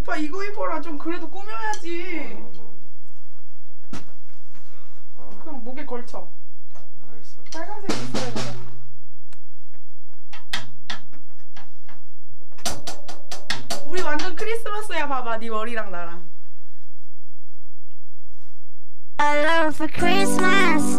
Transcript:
오빠 이거 입어라. 좀 그래도 꾸며야지. 아, 그럼 목에 걸쳐. 알겠어. 빨간색 있어야 되잖아. 우리 완전 크리스마스야 봐봐. 네 머리랑 나랑. All over Christmas,